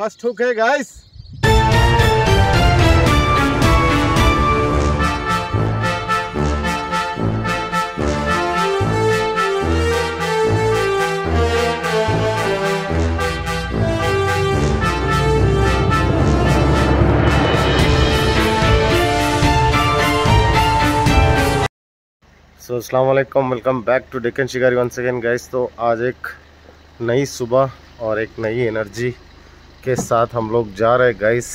First hook है guys so अस्सलाम वालेकुम वेलकम बैक टू डेकन शिकारी वन सेकेंड गाइस तो आज एक नई सुबह और एक नई एनर्जी के साथ हम लोग जा रहे गाइस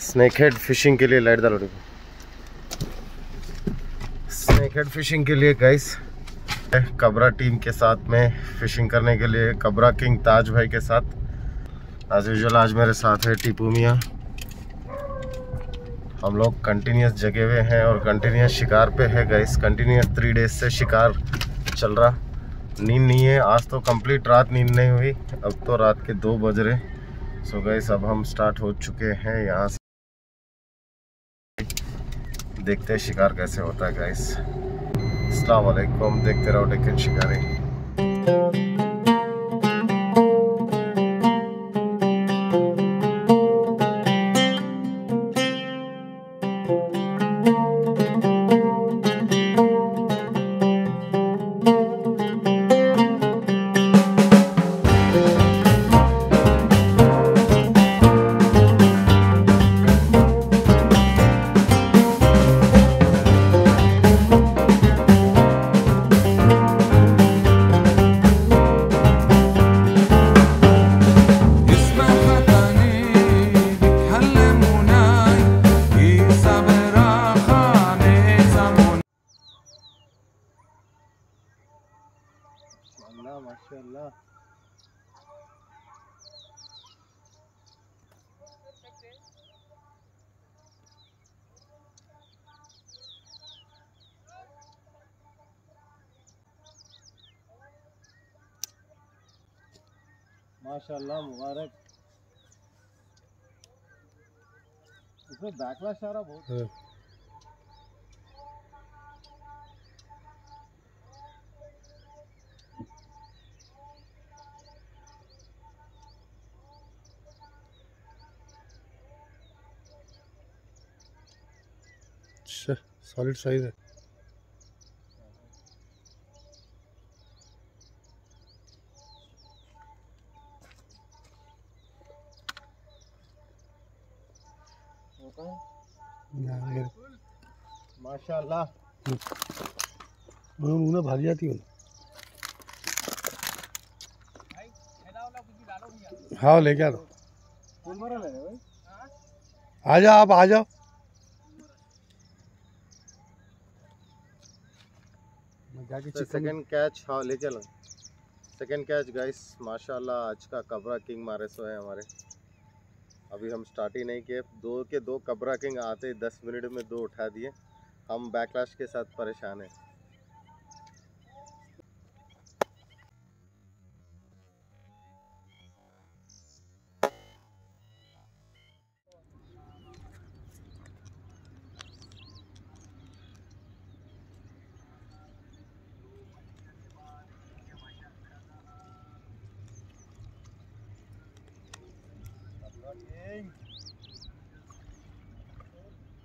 स्नेक हेड फिशिंग के लिए लाइट डालो स्नेक हेड फिशिंग के लिए गाइस कबरा टीम के साथ में फिशिंग करने के लिए कबरा किंग ताज भाई के साथ. एज यूजल आज मेरे साथ है टीपू मियाँ. हम लोग कंटिन्यूस जगे हुए हैं और कंटिन्यूस शिकार पे है गाइस कंटिन्यूस थ्री डेज़ से शिकार चल रहा. नींद नहीं है. आज तो कंप्लीट रात नींद नहीं हुई. अब तो रात के दो बज रहे सो गाइस अब हम स्टार्ट हो चुके हैं यहाँ से। देखते हैं शिकार कैसे होता है गाइस अलैक देखते रहो डेक्कन शिकारी माशाल्लाह मुबारक। इसमें बैकलैश आ रहा बहुत। सॉलिड साइज़ है होता है मुँह भाग जाती हूँ हाँ लेके आ दो ले भाई आ जाओ आप आ जाओ मैं सेकंड कैच हाँ ले चलो सेकंड कैच गाइस माशाल्लाह आज का कबरा किंग मारे सो है हमारे। अभी हम स्टार्ट ही नहीं किए। दो के दो कबरा किंग आते ही दस मिनट में दो उठा दिए। हम बैकलैश के साथ परेशान हैं।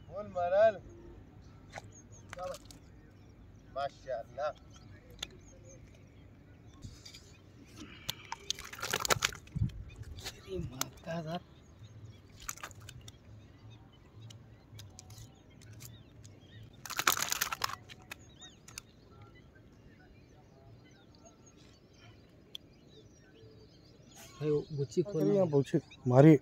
फुल मरल। माशाल्लाह। गुच्ची खोल यहाँ मारी।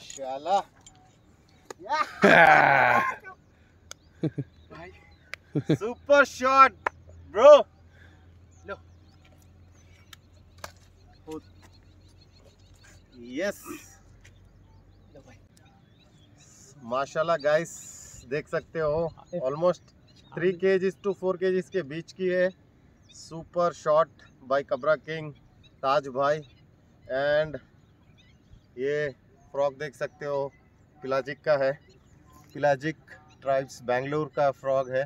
माशाल्लाह। सुपर शॉट ब्रो लो। यस माशाल्लाह गाइस देख सकते हो almost three kgs to four kgs के बीच की है। Super shot by cobra king Taj भाई। एंड ये फ्रॉक देख सकते हो। पिलाजिक का है। पिलाजिक ट्राइब्स बेंगलोर का फ्रॉग है।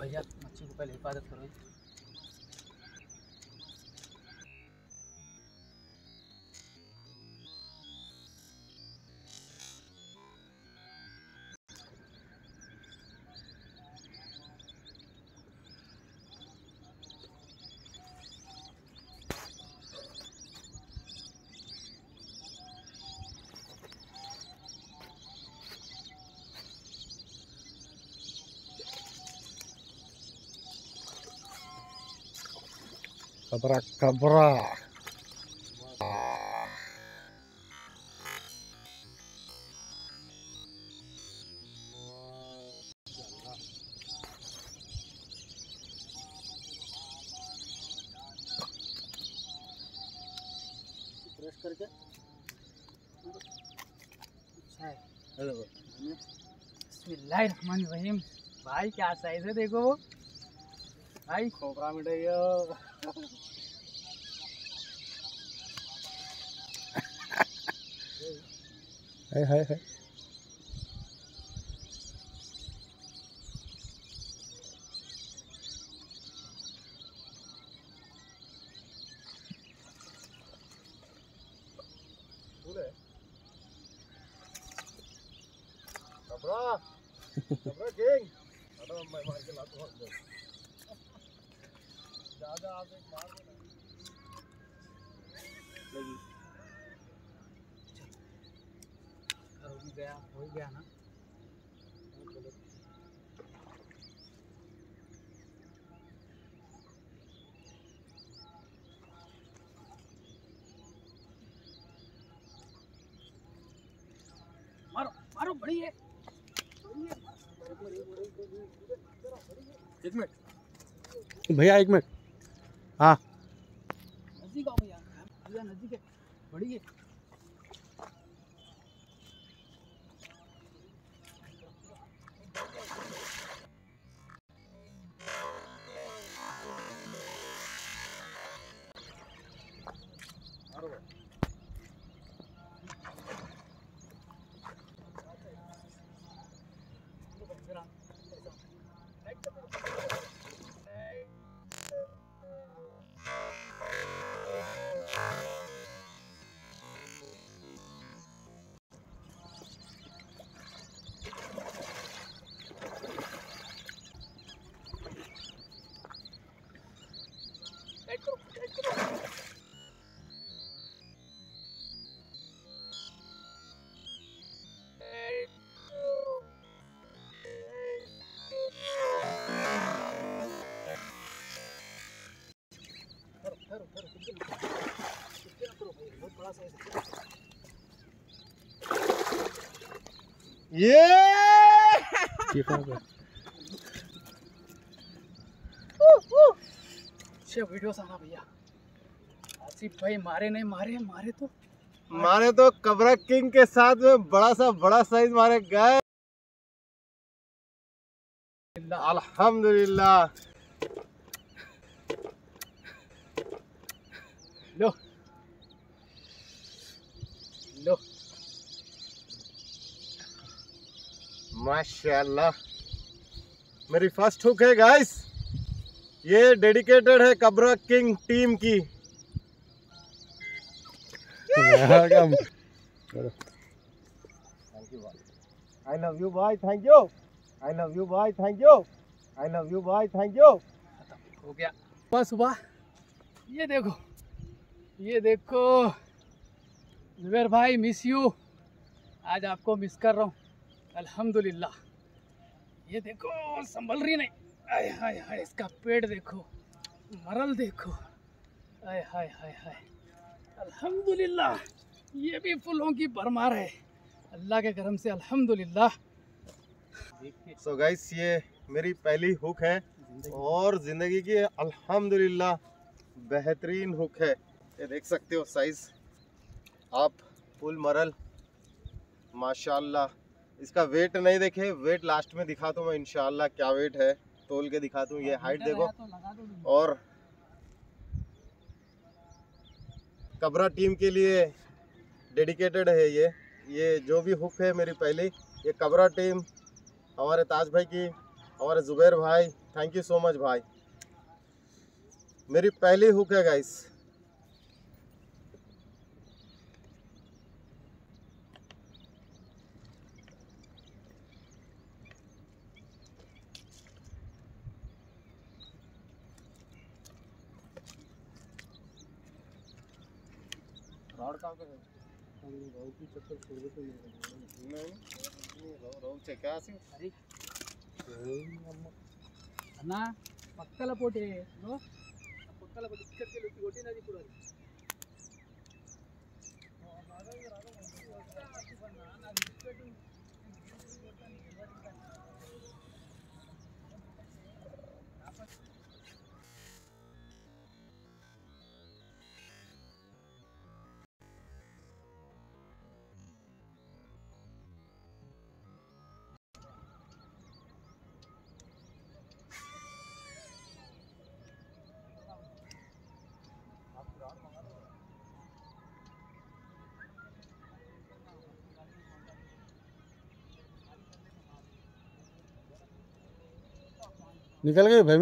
भैया, मच्छी को पहले हिफाजत करो। ब्रश करके। अच्छा है। बिस्मिल्लाहिर्रहमानिर्रहीम। भाई क्या साइज़ है देखो वो? भाई। खोपरा मिठाइयो है है है कबरा कबरा किंग अरे मैं मार के लाता हूँ ज़्यादा आप एक मार लगी। हो गया हो गया ना। मारो मारो बड़ी है एक मिनट। भैया एक मिनट। हाँ। है ये? अच्छे वीडियोस आना भैया आसिफ भाई मारे नहीं मारे मारे तो। मारे तो कबरा किंग के साथ में बड़ा सा बड़ा साइज़ मारे गए अल्हम्दुलिल्लाह। लो। माशाल्लाह। मेरी फ़र्स्ट हुक है गाइस ये डेडिकेटेड है कबरा किंग टीम की। वेलकम थैंक यू भाई आई लव यू भाई thank you I love you भाई thank you I love you भाई थैंक यू हो गया। सुबह सुबह ये देखो। ये देखो। जुबैर भाई मिस यू आज आपको मिस कर रहा हूँ। अल्हम्दुलिल्लाह। ये देखो संभल रही नहीं। आय हाय हाय इसका पेट देखो, मरल देखो। आय हाय हाय हाय अल्हम्दुलिल्लाह, ये भी फूलों की भरमार है। अल्लाह के करम से अल्हम्दुलिल्लाह। सो गाइस ये मेरी पहली हुक है, और ज़िंदगी की अल्हम्दुलिल्लाह बेहतरीन हुक है। ये देख सकते हो साइज़ आप फुल मरल, माशाल्लाह। इसका वेट नहीं देखे वेट लास्ट में दिखा दूँ मैं इंशाल्लाह क्या वेट है तोल के दिखा दूँ ये हाइट देखो। और कबरा टीम के लिए डेडिकेटेड है ये। ये जो भी हुक है मेरी पहली ये कबरा टीम हमारे ताज भाई की हमारे जुबैर भाई थैंक यू सो मच भाई। मेरी पहली हुक है गाइस అన్నా పక్కల పోటీ పక్కల పోటీ ఇక్కడికి కొట్టినది ఇప్పుడు అది निकल गए भाई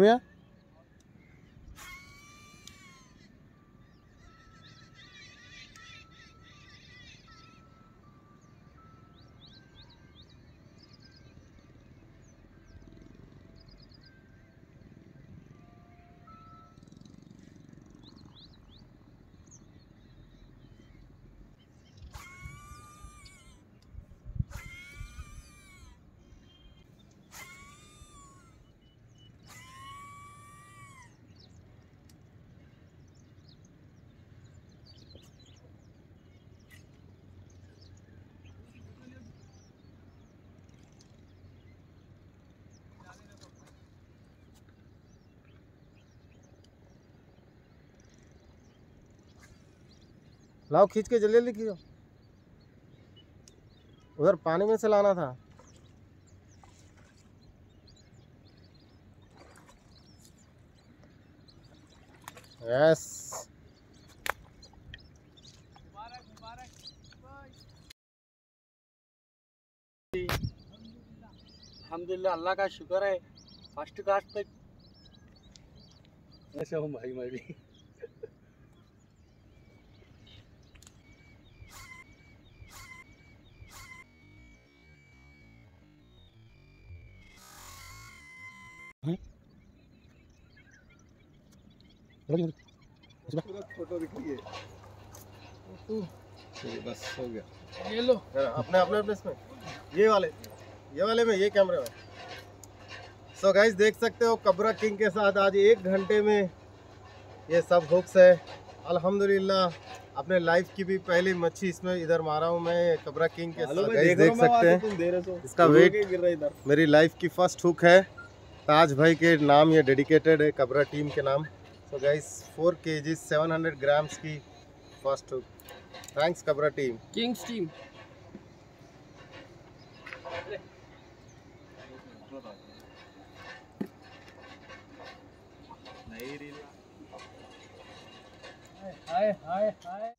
लाओ खींच के जल्दी जल्दी खींचो। उधर पानी में से लाना था। यस। अलहमदिल्ला अल्लाह का शुक्र है। फ़र्स्ट कास्ट तक ऐसे हूँ भाई मैं भी। फ़ोटो दिखिए बस हो गया। ये लो। अपने अपने अपने इसमें। ये वाले ये वाले में ये कैमरे में। सो गाइस देख सकते हो कबरा किंग के साथ आज एक घंटे में ये सब हुक्स है। अल्हम्दुलिल्लाह अपने लाइफ की भी पहली मच्छी इसमें इधर मारा हूँ मैं कबरा किंग के साथ। गाइस देख सकते हैं। इसका वेट मेरी लाइफ की फ़र्स्ट हुक है। ताज भाई के नाम ये डेडिकेटेड है कबरा टीम के नाम। So guys four K G seven hundred grams की first hook thanks cobra team kings team hi hi hi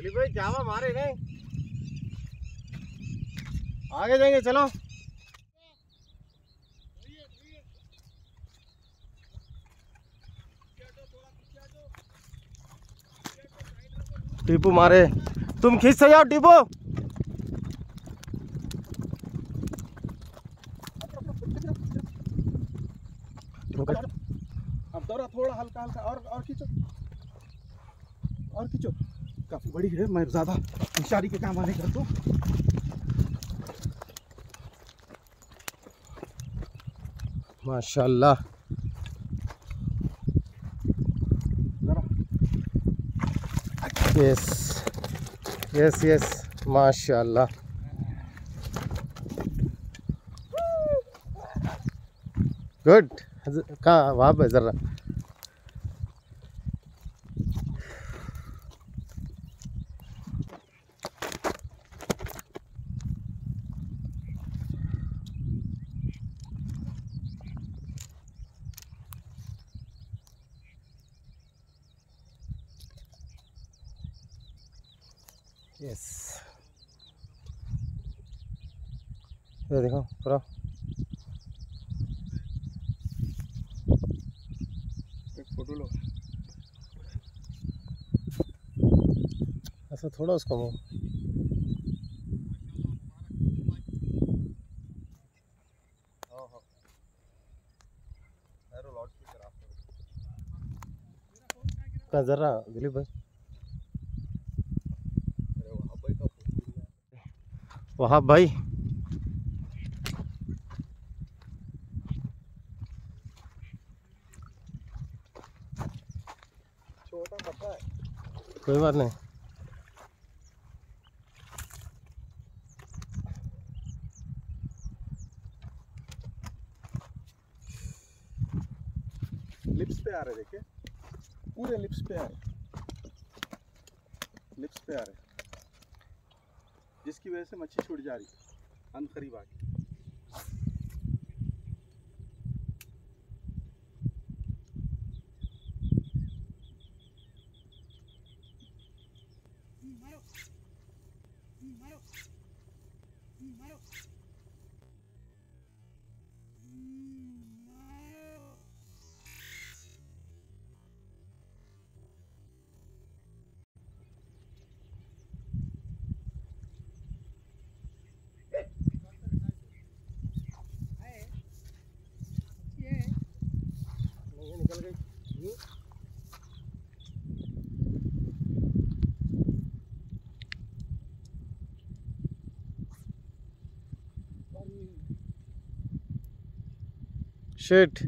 Dileep जावा मारे नहीं आगे जाएँगे चलो। टीपू मारे। तुम खींच से जाओ टीपू अब दौरा थोड़ा हल्का हल्का और और खींचो और खींचो बड़ी है मैं ज़्यादा होशियारी के काम आने कर दो माशाल्लाह। यस यस यस माशाल्लाह। गुड कहाँ वहाँ पर ज़रा यस ये देखो पूरा एक फ़ोटो लो थोड़ा उसका मुँह का जरा दिलीप भाई। वहाँ भाई। छोटा कोई बात नहीं लिप्स पे आ रहे देखिए पूरे लिप्स पे आ रहे लिप्स पे आ रहे जिसकी वजह से मच्छी छूट जा रही है। करीब आ गई। निकल गई शिट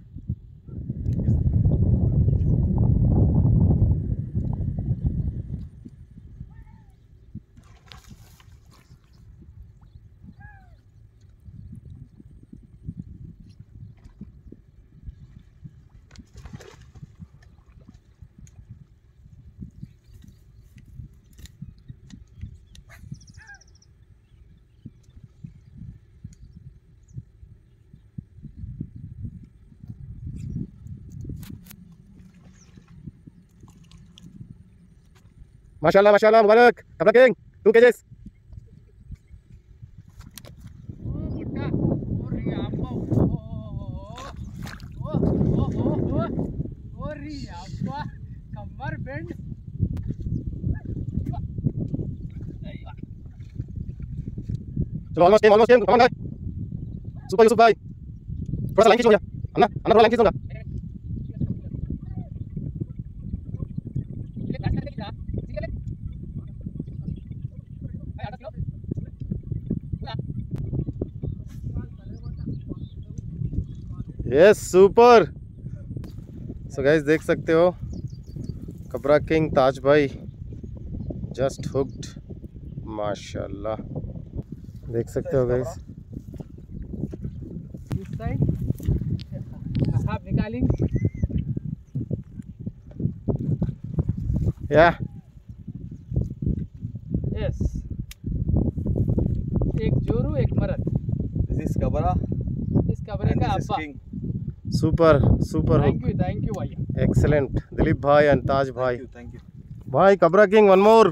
माशाल्लाह माशाल्लाह मुबारक कपड़ा किंग टू केजेस कमर चलो almost almost team come super Yusuf भाई थोड़ा सा लाइन खींचो भैया अन्ना अन्ना थोड़ा लाइन खींचूँगा यस सुपर सो गाइस देख सकते हो कबरा किंग ताज भाई जस्ट हुक्ड माशाल्लाह। देख सकते हो गाइस आप निकालेंगे। या यस एक जोरू एक मरद। दिस इज़ कबरा इस कमरे का अब्बा। Super super thank you thank you భయ్యా ఎక్సలెంట్ దిలీప్ భాయ్ అండ్ తాజ్ భాయ్ థ్యాంక్ యూ భాయ్ కబ్రా కింగ్ వన్ మోర్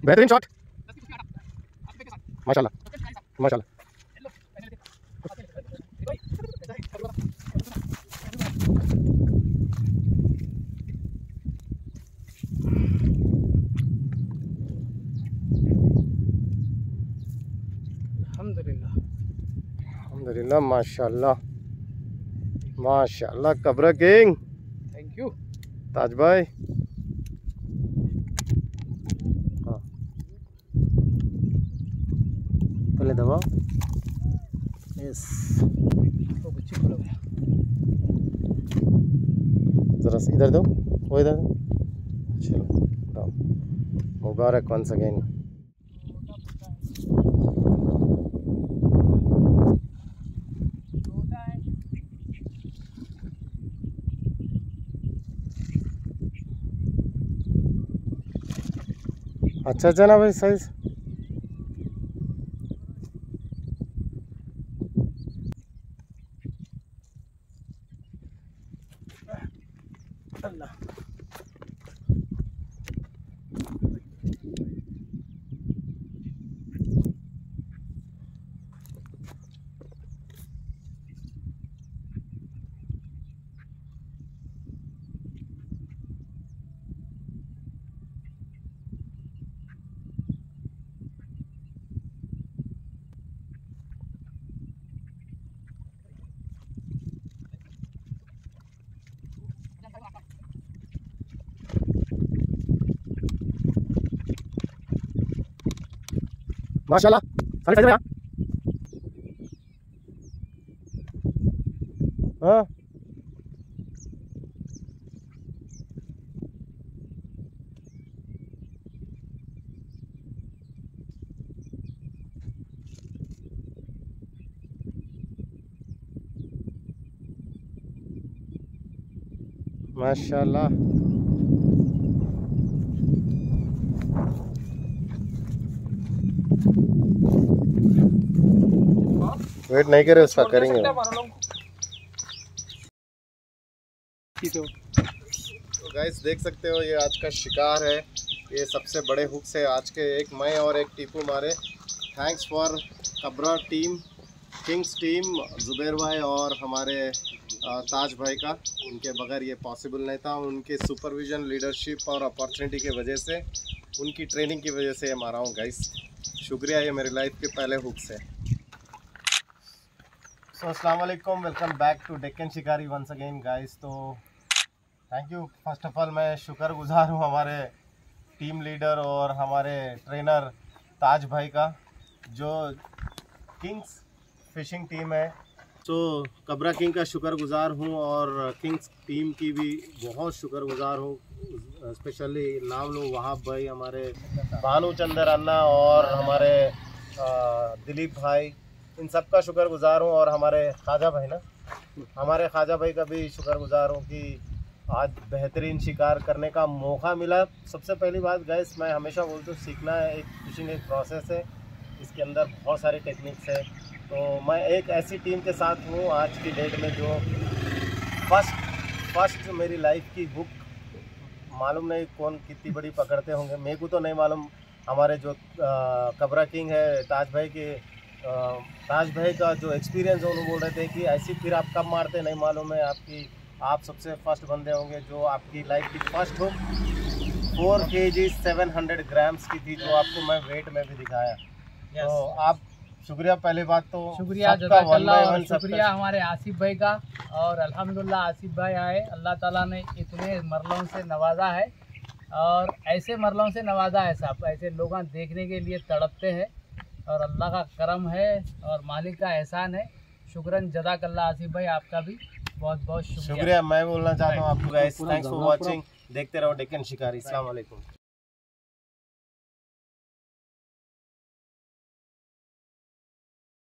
बेहतरीन शॉट माशाल्लाह माशाल्लाह अल्हम्दुलिल्लाह माशाल्लाह माशाल्लाह Kabra king thank you Taj भाई हाँ पहले दबाओ यस ज़रा सा इधर दो वो इधर चलो मुबारक वंस अगेन अच्छा चला भाई साइज़। माशाल्लाह साले साइज़ में हाँ माशाल्लाह वेट नहीं करे उसका करेंगे। तो गाइस देख सकते हो ये आज का शिकार है। ये सबसे बड़े हुक से आज के एक मैं और एक टीपू मारे। Thanks for cobra team kings team Zubair भाई और हमारे ताज भाई का। उनके बगैर ये पॉसिबल नहीं था। उनके सुपरविजन लीडरशिप और अपॉर्चुनिटी के वजह से उनकी ट्रेनिंग की वजह से ये मारा हूँ गाइस शुक्रिया, ये मेरी लाइफ के पहले हुक से सो अस्सलाम वालेकुम welcome back to Deccan Shikari once again guys तो thank you first of all मैं शुक्र गुज़ार हूँ हमारे टीम लीडर और हमारे ट्रेनर ताज भाई का, जो किंग्स फिशिंग टीम है। तो कबरा किंग का शुक्रगुजार हूँ और किंग्स टीम की भी बहुत शुक्रगुजार हूँ, स्पेशली नाम लो वहाब भाई, हमारे भानु चंदर अन्ना और हमारे दिलीप भाई, इन सब का शुक्रगुजार हूँ और हमारे ख्वाजा भाई ना। हमारे ख्वाजा भाई का भी शुक्रगुजार हूँ कि आज बेहतरीन शिकार करने का मौका मिला। सबसे पहली बात गैस मैं हमेशा बोलती हूँ, सीखना एक फिशिंग एक प्रोसेस है। इसके अंदर बहुत सारे टेक्निक्स है। तो मैं एक ऐसी टीम के साथ हूँ आज की डेट में जो फ़र्स्ट फ़र्स्ट मेरी लाइफ की बुक मालूम नहीं कौन कितनी बड़ी पकड़ते होंगे। मेरे को तो नहीं मालूम। हमारे जो कबरा किंग है ताज भाई के ताज भाई का जो एक्सपीरियंस है उन्होंने बोल रहे थे कि ऐसी फिर आप कब मारते नहीं मालूम है। आपकी आप सबसे फ़र्स्ट बंदे होंगे जो आपकी लाइफ की फ़र्स्ट हो four K G seven hundred grams की थी जो आपको मैं वेट में भी दिखाया। तो आप शुक्रिया पहले बात तो शुक्रिया और शुक्रिया हमारे आसिफ भाई का और अल्हम्दुलिल्लाह आसिफ भाई आए। अल्लाह ताला ने इतने मरलों से नवाजा है और ऐसे मरलों से नवाजा है साहब ऐसे लोग देखने के लिए तड़पते हैं और अल्लाह का करम है और मालिक का एहसान है। शुक्रन जजाकल्ला आसिफ भाई आपका भी बहुत बहुत शुक्रिया। मैं बोलना चाहता हूँ आपको थैंक्स फॉर वाचिंग देखते रहो डेक्कन शिकारी। वालेकुम।